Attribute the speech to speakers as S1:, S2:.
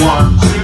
S1: one, two.